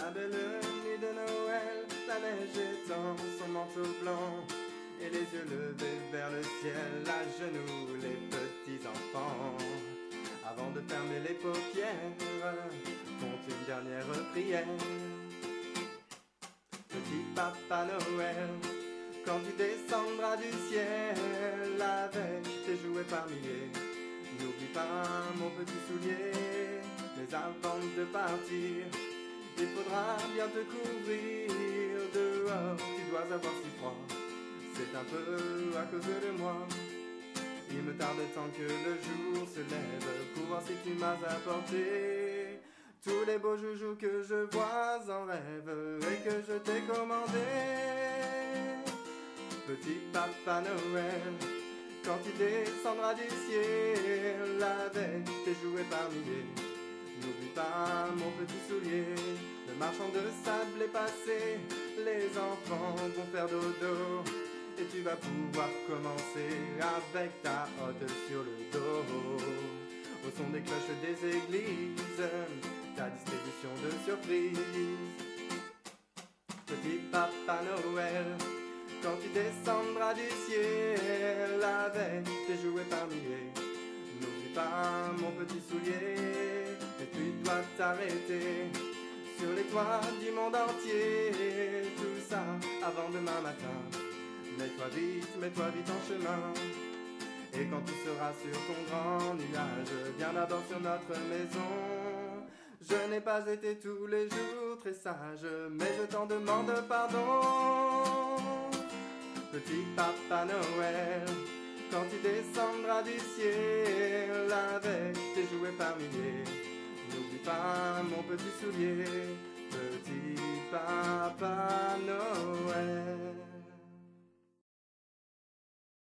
La belle nuit de Noël, la neige étend son manteau blanc. Et les yeux levés vers le ciel, à genoux les petits enfants. Avant de fermer les paupières, font une dernière prière. Petit Papa Noël, quand tu descendras du ciel avec tes jouets par milliers, n'oublie pas mon petit soulier. Mais avant de partir, il faudra bien te couvrir dehors. Tu dois avoir si froid, c'est un peu à cause de moi. Il me tarde tant que le jour se lève pour voir si tu m'as apporté tous les beaux joujoux que je vois en rêve et que je t'ai commandé. Petit Papa Noël, quand tu descendras du ciel avec tes jouets par milliers, marchand de sable est passé, les enfants vont faire dodo. Et tu vas pouvoir commencer avec ta hotte sur le dos. Au son des cloches des églises, ta distribution de surprises. Petit Papa Noël, quand tu descendras du ciel avec tes jouets par milliers, n'oublie pas mon petit soulier, et tu dois t'arrêter sur les toits du monde entier. Tout ça avant demain matin. Mets-toi vite, mets-toi vite en chemin. Et quand tu seras sur ton grand nuage, viens d'abord sur notre maison. Je n'ai pas été tous les jours très sage, mais je t'en demande pardon. Petit Papa Noël, quand tu descendras du ciel petits souliers, petit papa Noël.